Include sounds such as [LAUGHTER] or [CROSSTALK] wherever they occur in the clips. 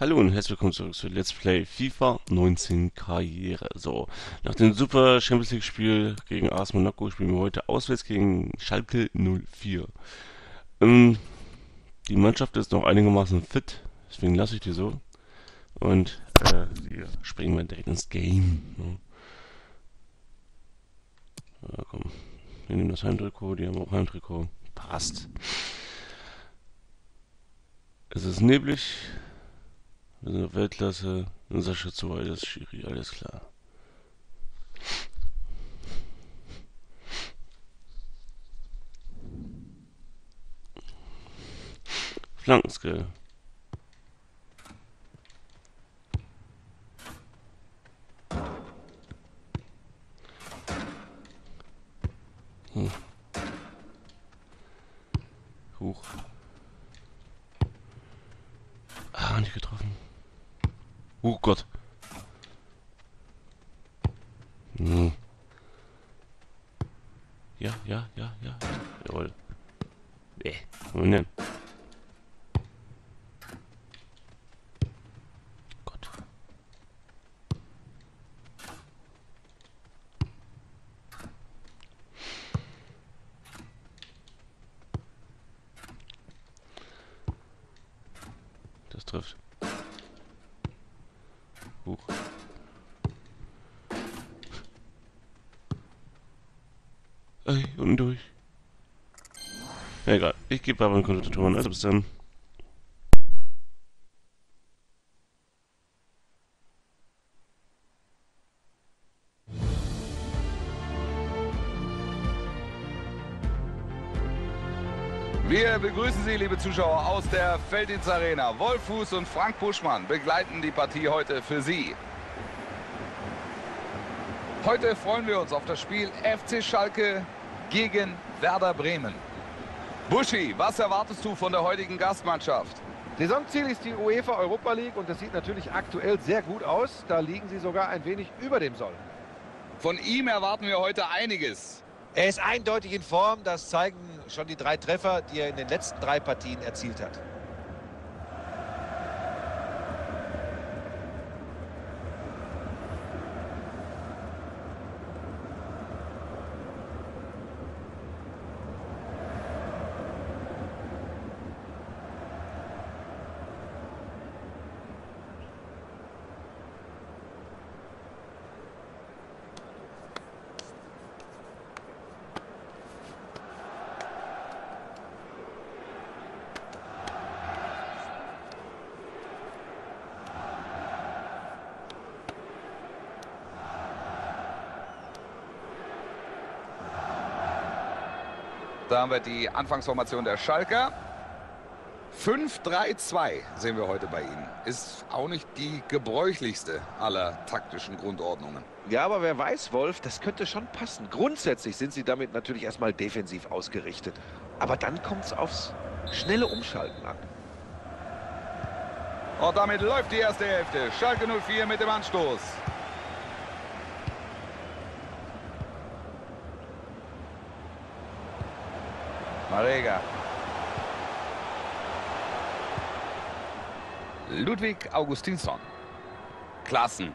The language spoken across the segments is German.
Hallo und herzlich willkommen zurück zu Let's Play FIFA 19 Karriere. So, nach dem super Champions League Spiel gegen AS Monaco spielen wir heute auswärts gegen Schalke 04. Ähm, die Mannschaft ist noch einigermaßen fit, deswegen lasse ich die so. Und äh, wir springen mal direkt ins Game. Ne? Ja, komm, wir nehmen das Heimtrikot, die haben auch Heimtrikot. Passt. Es ist neblig, wir Weltklasse. Sascha zu das Schiri, alles klar. Flankenskill. Hm. Huch. Ah, nicht getroffen. Oh Gott. Hm. Ja, ja, ja, ja, ja. Jawohl. Nee, Moment. Gott. Das trifft. Huch. Ey, unten durch. Egal. Ich gebe aber einen Kontotoren. Also bis dann. Begrüßen Sie, liebe Zuschauer, aus der Felddienst Arena. Wolf Fuß und Frank Buschmann begleiten die Partie heute für Sie. Heute freuen wir uns auf das Spiel FC Schalke gegen Werder Bremen. Buschi, was erwartest du von der heutigen Gastmannschaft? Saisonziel ist die UEFA Europa League und das sieht natürlich aktuell sehr gut aus. Da liegen sie sogar ein wenig über dem Soll. Von ihm erwarten wir heute einiges. Er ist eindeutig in Form, das zeigen schon die drei Treffer, die er in den letzten drei Partien erzielt hat. Da haben wir die Anfangsformation der Schalker. 5-3-2 sehen wir heute bei Ihnen. Ist auch nicht die gebräuchlichste aller taktischen Grundordnungen. Ja, aber wer weiß, Wolf, das könnte schon passen. Grundsätzlich sind sie damit natürlich erstmal defensiv ausgerichtet. Aber dann kommt es aufs schnelle Umschalten an. Und damit läuft die erste Hälfte. Schalke 04 mit dem Anstoß. Marega. Ludwig Augustinsson. Klassen.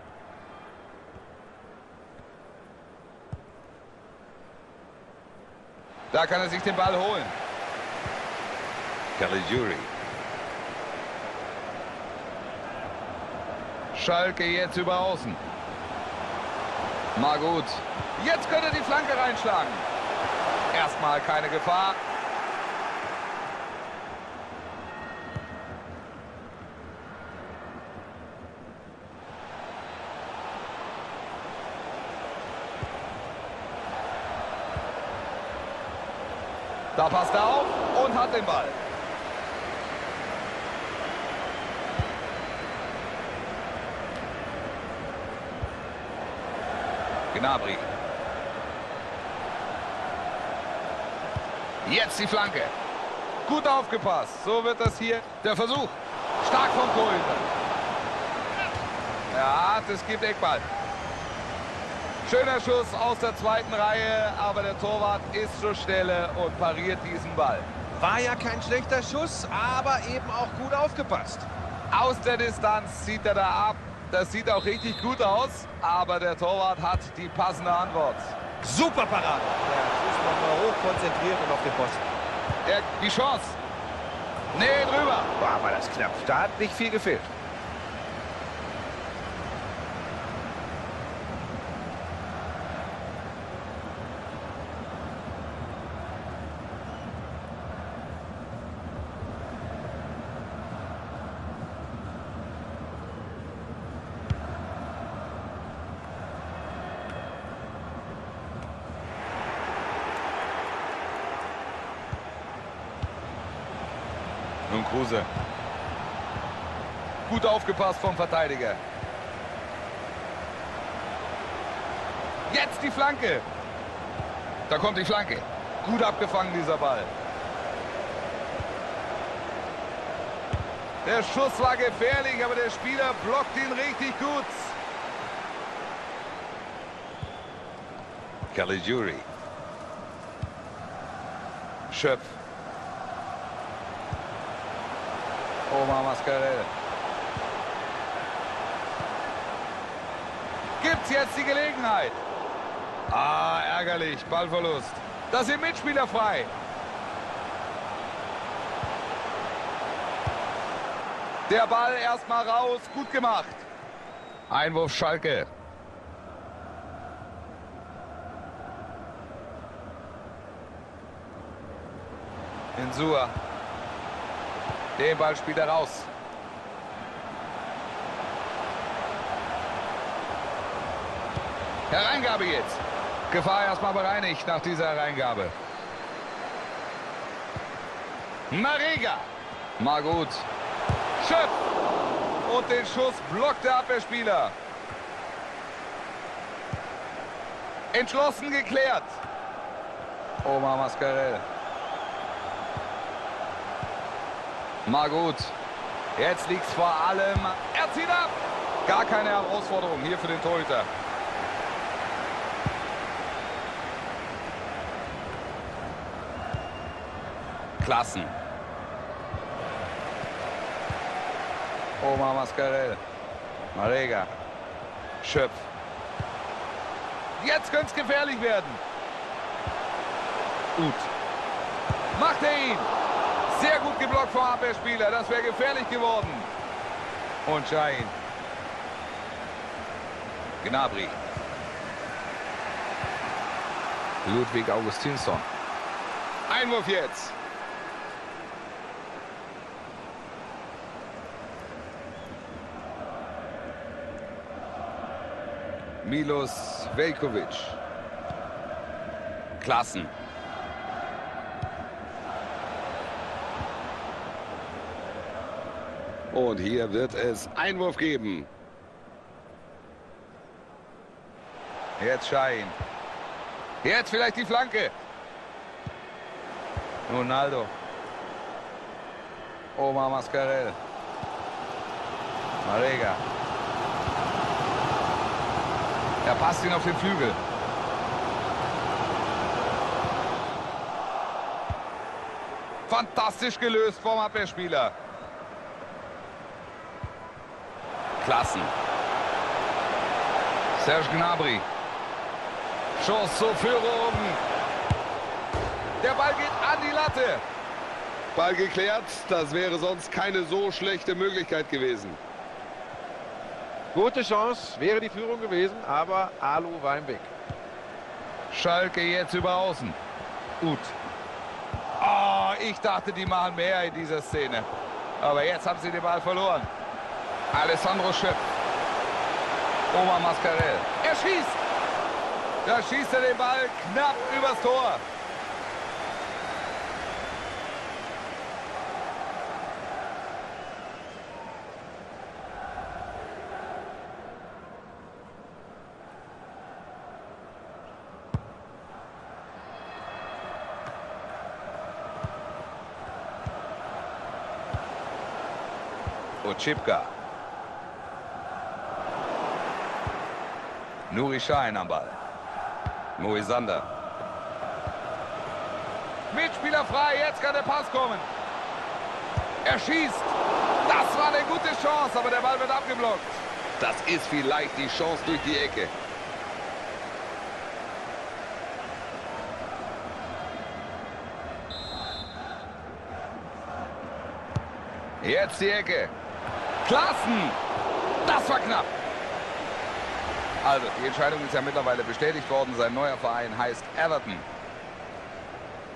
Da kann er sich den Ball holen. Caligiuri. Schalke jetzt über außen. Mal gut. Jetzt könnte die Flanke reinschlagen. Erstmal keine Gefahr. Da passt er auf und hat den Ball. Gnabry. Jetzt die Flanke. Gut aufgepasst. So wird das hier der Versuch. Stark vom Torhüter. Ja, das gibt Eckball. Schöner Schuss aus der zweiten Reihe, aber der Torwart ist zur Stelle und pariert diesen Ball. War ja kein schlechter Schuss, aber eben auch gut aufgepasst. Aus der Distanz zieht er da ab. Das sieht auch richtig gut aus, aber der Torwart hat die passende Antwort. Super Parade. Der Fußmann war hoch konzentriert und auf den Posten. Er, die Chance. Nee, drüber. Boah, war das knapp. Da hat nicht viel gefehlt. Kruse. Gut aufgepasst vom Verteidiger. Jetzt die Flanke. Da kommt die Flanke. Gut abgefangen dieser Ball. Der Schuss war gefährlich, aber der Spieler blockt ihn richtig gut. Caligiuri. Schöpf. Omar Mascarell. Gibt's jetzt die Gelegenheit? Ah, ärgerlich. Ballverlust. Da sind Mitspieler frei. Der Ball erstmal raus. Gut gemacht. Einwurf Schalke. Insua. Den Ball spielt er raus. Hereingabe jetzt. Gefahr erstmal bereinigt nach dieser Hereingabe. Marega. Mal gut. Schöpf. Und den Schuss blockt der Abwehrspieler. Entschlossen geklärt. Omar Mascarell. Mal gut. Jetzt liegt es vor allem. Er zieht ab. Gar keine Herausforderung hier für den Torhüter. Klassen. Omar Mascarell. Marega. Schöpf. Jetzt könnte es gefährlich werden. Gut. Macht er ihn. Gut geblockt vom Abwehrspieler. Das wäre gefährlich geworden. Und Schein. Gnabry. Ludwig Augustinsson. Einwurf jetzt. Milos Velkovic. Klassen. Und hier wird es Einwurf geben. Jetzt Schein. Jetzt vielleicht die Flanke. Ronaldo. Omar Mascarell. Marega. Er passt ihn auf den Flügel. Fantastisch gelöst vom Abwehrspieler. Klassen. Serge Gnabry. Chance zur Führung. Der Ball geht an die Latte. Ball geklärt. Das wäre sonst keine so schlechte Möglichkeit gewesen. Gute Chance, wäre die Führung gewesen, aber Alu war im Weg. Schalke jetzt über Außen. Gut. Oh, ich dachte, die machen mehr in dieser Szene. Aber jetzt haben sie den Ball verloren. Alessandro Schöpf. Omar Mascarell. Er schießt. Da schießt er den Ball knapp übers Tor. Ochipka. Nuri Schein am Ball. Moisander. Mitspieler frei, jetzt kann der Pass kommen. Er schießt. Das war eine gute Chance, aber der Ball wird abgeblockt. Das ist vielleicht die Chance durch die Ecke. Jetzt die Ecke. Klassen! Das war knapp. Also, die Entscheidung ist ja mittlerweile bestätigt worden. Sein neuer Verein heißt Everton.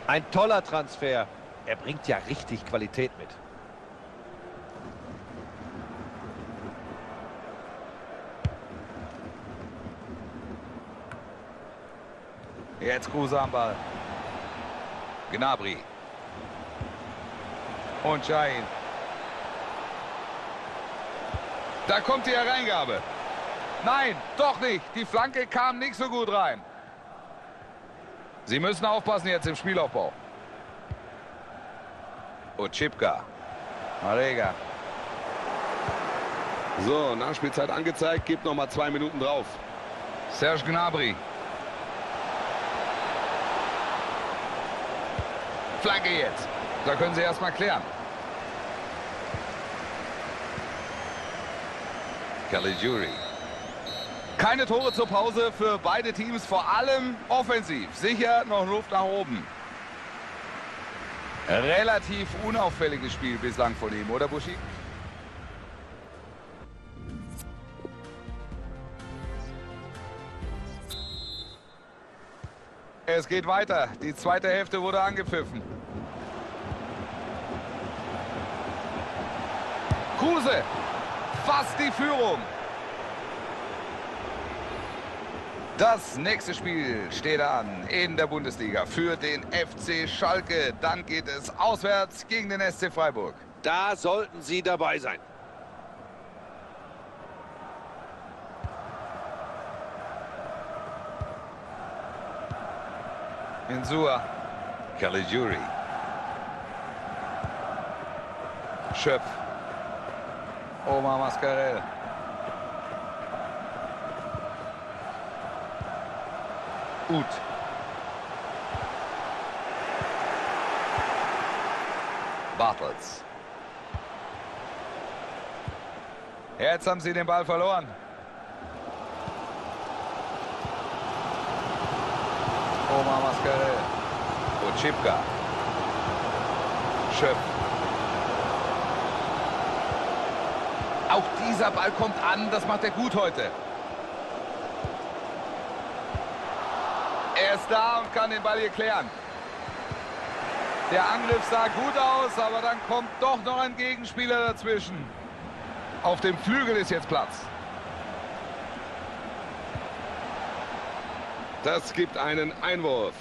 Ein toller Transfer. Er bringt ja richtig Qualität mit. Jetzt Kruse am Ball. Gnabry. Und Schein. Da kommt die Hereingabe. Nein, doch nicht. Die Flanke kam nicht so gut rein. Sie müssen aufpassen jetzt im Spielaufbau. Ochipka. Marega. So, Nachspielzeit angezeigt. Gibt noch mal zwei Minuten drauf. Serge Gnabry. Flanke jetzt. Da können sie erst mal klären. Caligiuri. Keine Tore zur Pause für beide Teams, vor allem offensiv. Sicher noch Luft nach oben. Relativ unauffälliges Spiel bislang von ihm, oder Buschi? Es geht weiter. Die zweite Hälfte wurde angepfiffen. Kruse. Fast die Führung. Das nächste Spiel steht an in der Bundesliga für den FC Schalke. Dann geht es auswärts gegen den SC Freiburg. Da sollten Sie dabei sein. Insua. Caligiuri. Schöpf. Omar Mascarell. Ut. Bartels. Jetzt haben sie den Ball verloren. Omar Mascarell. Ochipka. Schöpf. Auch dieser Ball kommt an. Das macht er gut heute. Er ist da und kann den Ball hier klären. Der Angriff sah gut aus, aber dann kommt doch noch ein Gegenspieler dazwischen. Auf dem Flügel ist jetzt Platz. Das gibt einen Einwurf.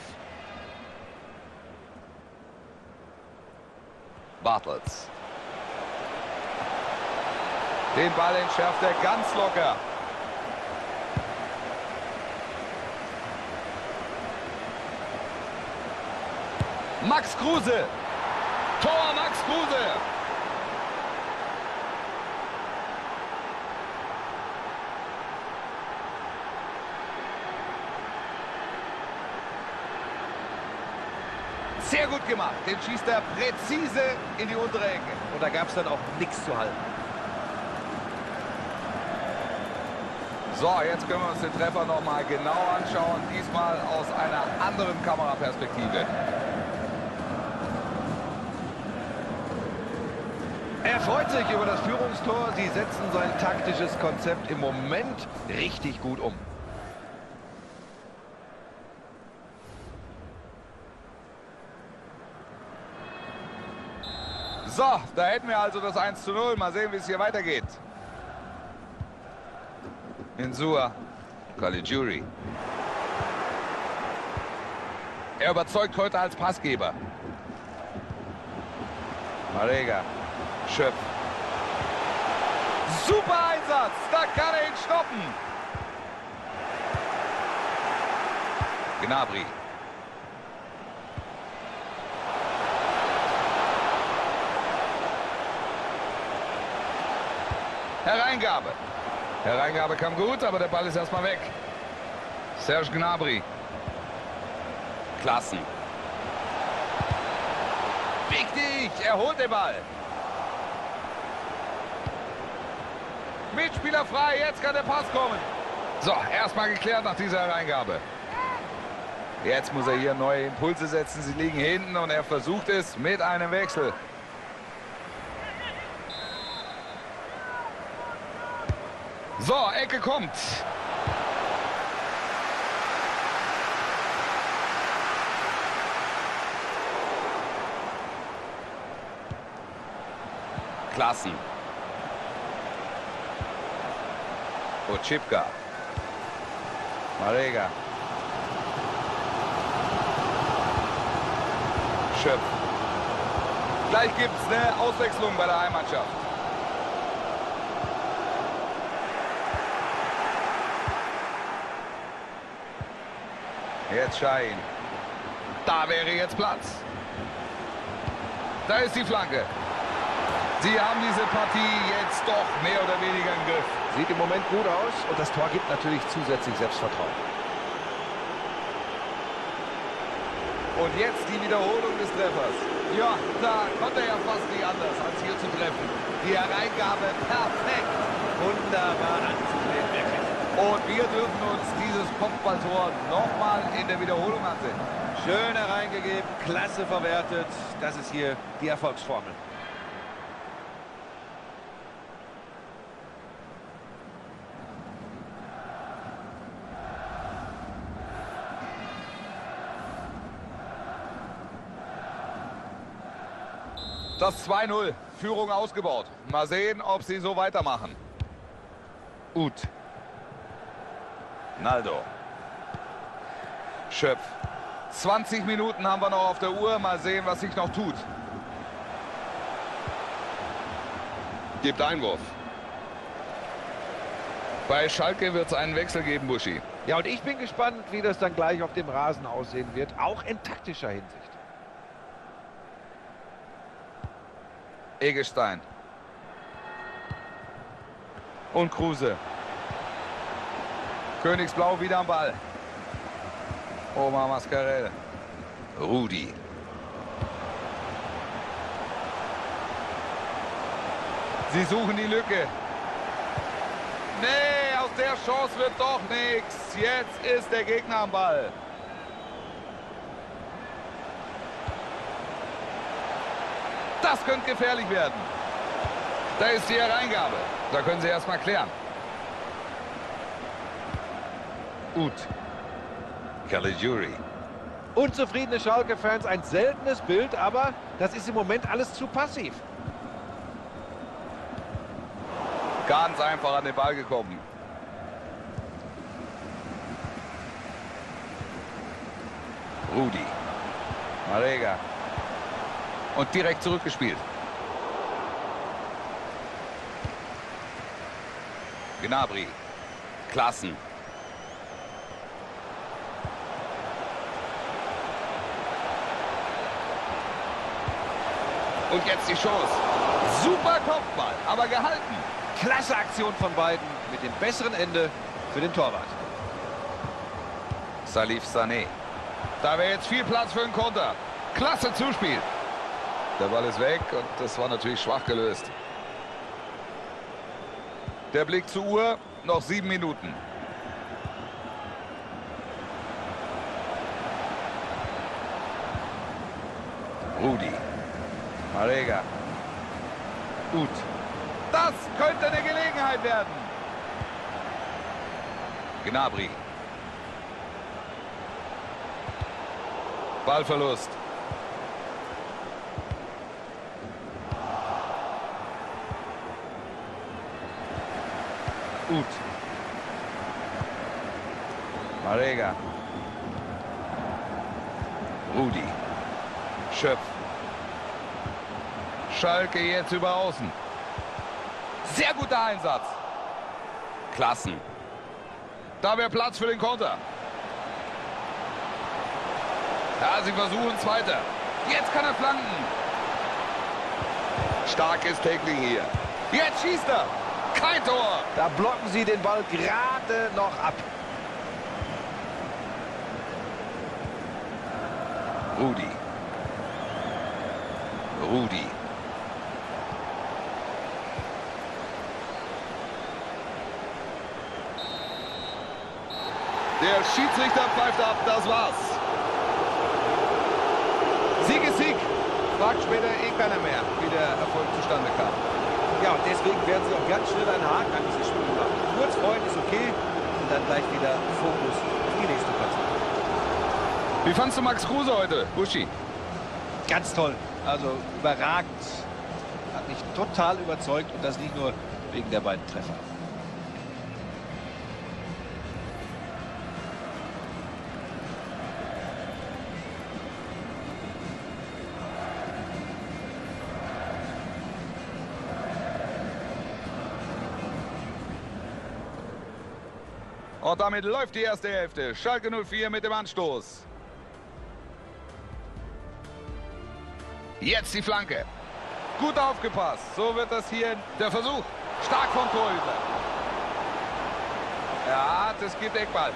Bartels. Den Ball entschärft er ganz locker. Max Kruse. Tor Max Kruse. Sehr gut gemacht. Den schießt er präzise in die untere Ecke. Und da gab es dann auch nichts zu halten. So, jetzt können wir uns den Treffer noch mal genau anschauen. Diesmal aus einer anderen Kameraperspektive. Er freut sich über das Führungstor. Sie setzen sein taktisches Konzept im Moment richtig gut um. So, da hätten wir also das 1 zu 0. Mal sehen, wie es hier weitergeht. Insua. Caligiuri. Er überzeugt heute als Passgeber. Marega. Schöpf. Super Einsatz. Da kann er ihn stoppen. Gnabry. Hereingabe. Hereingabe kam gut, aber der Ball ist erstmal weg. Serge Gnabry. Klassen. Wichtig, er holt den Ball. Mitspieler frei, jetzt kann der Pass kommen. So, erstmal geklärt nach dieser Hereingabe. Jetzt muss er hier neue Impulse setzen. Sie liegen hinten und er versucht es mit einem Wechsel. So, Ecke kommt. Klassen. Ochipka. Marega. Schöpf. Gleich gibt es eine Auswechslung bei der Heimmannschaft. Jetzt Schein. Da wäre jetzt Platz. Da ist die Flanke. Sie haben diese Partie jetzt doch mehr oder weniger im Griff. Sieht im Moment gut aus und das Tor gibt natürlich zusätzlich Selbstvertrauen. Und jetzt die Wiederholung des Treffers. Ja, da konnte er ja fast nicht anders, als hier zu treffen. Die Hereingabe perfekt. Wunderbar anzusehen, wirklich. Und wir dürfen uns dieses Kopfballtor nochmal in der Wiederholung ansehen. Schön hereingegeben, klasse verwertet. Das ist hier die Erfolgsformel. Das 2-0. Führung ausgebaut. Mal sehen, ob sie so weitermachen. Ut. Naldo. Schöpf. 20 Minuten haben wir noch auf der Uhr. Mal sehen, was sich noch tut. Gibt Einwurf. Bei Schalke wird es einen Wechsel geben, Buschi. Ja, und ich bin gespannt, wie das dann gleich auf dem Rasen aussehen wird, auch in taktischer Hinsicht. Egestein. Und Kruse. Königsblau wieder am Ball. Omar Mascarell. Rudi. Sie suchen die Lücke. Nee, aus der Chance wird doch nichts. Jetzt ist der Gegner am Ball. Das könnte gefährlich werden. Da ist die Hereingabe. Da können Sie erstmal klären. Ut. Caligiuri. Unzufriedene Schalke-Fans, ein seltenes Bild, aber das ist im Moment alles zu passiv. Ganz einfach an den Ball gekommen. Rudi. Marega. Und direkt zurückgespielt. Gnabry. Klassen. Und jetzt die Chance. Super Kopfball, aber gehalten. Klasse Aktion von beiden mit dem besseren Ende für den Torwart. Salif Sané. Da wäre jetzt viel Platz für einen Konter. Klasse Zuspiel. Der Ball ist weg und das war natürlich schwach gelöst. Der Blick zur Uhr, noch sieben Minuten. Rudi. Marega. Gut. Das könnte eine Gelegenheit werden. Gnabry. Ballverlust. Ut. Marega. Rudi. Schöpf. Schalke jetzt über Außen. Sehr guter Einsatz. Klassen. Da wäre Platz für den Konter. Ja, sie versuchen es weiter. Jetzt kann er flanken. Starkes Tackling hier. Jetzt schießt er kein Tor. Da blocken sie den Ball gerade noch ab. Rudi. Rudi. Der Schiedsrichter pfeift ab, das war's. Sieg ist Sieg. Fragt später eh keiner mehr, wie der Erfolg zustande kam. Ja, und deswegen werden sie auch ganz schnell einen Haken an dieses Spiel machen. Kurz freuen ist okay und dann gleich wieder Fokus auf die nächste Partie. Wie fandst du Max Kruse heute, Buschi? Ganz toll. Also überragend. Hat mich total überzeugt und das nicht nur wegen der beiden Treffer. Und damit läuft die erste Hälfte. Schalke 04 mit dem Anstoß. Jetzt die Flanke. Gut aufgepasst. So wird das hier der Versuch. Stark vom Torhüter. Ja, das gibt Eckball.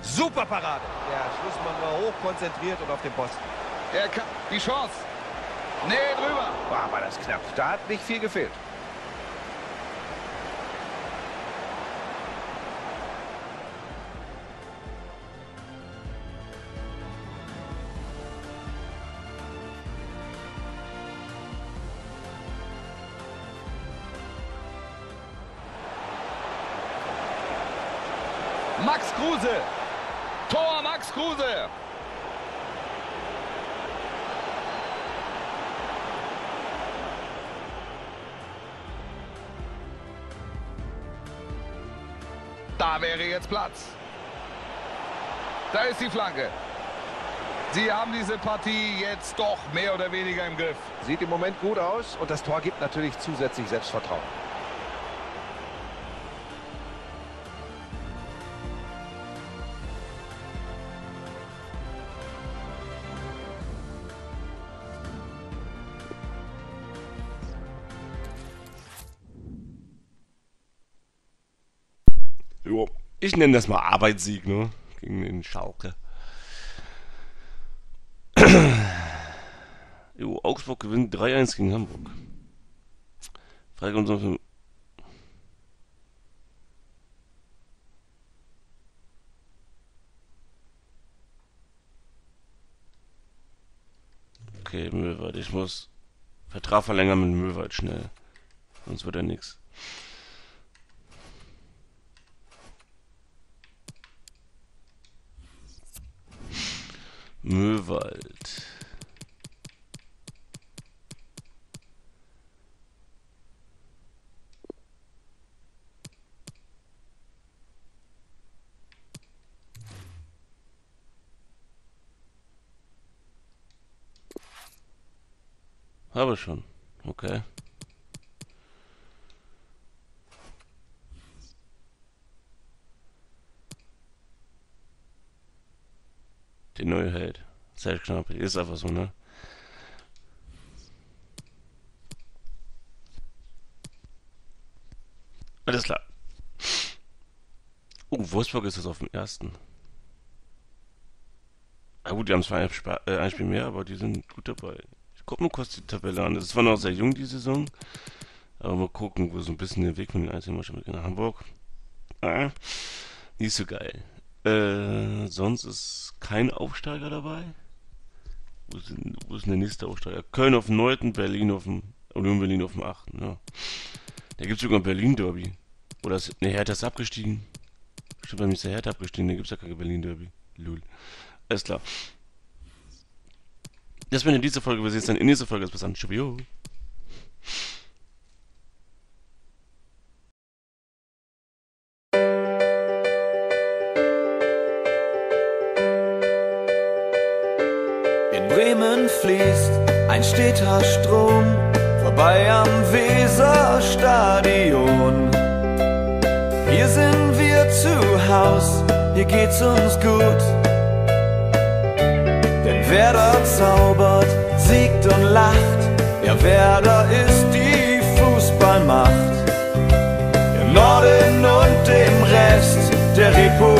Super Parade. Der Schlussmann war hoch konzentriert und auf dem Posten. Er kann die Chance. Nee, drüber. Boah, war das knapp. Da hat nicht viel gefehlt. Max Kruse. Jetzt Platz. Da ist die Flanke. Sie haben diese Partie jetzt doch mehr oder weniger im Griff. Sieht im Moment gut aus und das Tor gibt natürlich zusätzlich Selbstvertrauen. Ich nenne das mal Arbeitssieg, ne? Gegen den Schalke. [CLEARS THROAT] jo, Augsburg gewinnt 3-1 gegen Hamburg. Frage uns noch Okay, Möwald. Ich muss Vertrag verlängern mit Möwald schnell. Sonst wird er nix. Möwald. Habe schon. Okay. Der neue Held. Sehr knapp. Ist einfach so, ne? Alles klar. Oh, Wolfsburg ist jetzt auf dem ersten. Na gut, die haben zwar ein, Sp äh, ein Spiel mehr, aber die sind gut dabei. Ich gucke mal kurz die Tabelle an. Ist zwar noch sehr jung, die Saison. Aber mal gucken, wo so ein bisschen der Weg von den einzelnen Mannschaften nach Hamburg. Ah, nicht so geil. Äh, sonst ist kein Aufsteiger dabei. Wo ist, denn, wo ist denn der nächste Aufsteiger? Köln auf dem 9., Berlin auf dem, Union Berlin auf dem 8. Ja. Da gibt es sogar ein Berlin-Derby. Oder ist, ne, Hertha ist abgestiegen. Stimmt, bei mir ist der Hertha abgestiegen, da gibt es ja kein Berlin-Derby. Lul. Alles klar. Das wäre in dieser Folge, wir sehen uns dann in dieser Folge. Bis dann. Tschüss. Bremen fließt ein steter Strom vorbei am Weserstadion. Hier sind wir zu Haus, hier geht's uns gut. Denn Werder zaubert, siegt und lacht. Ja, Werder ist die Fußballmacht. Im Norden und dem Rest der Republik.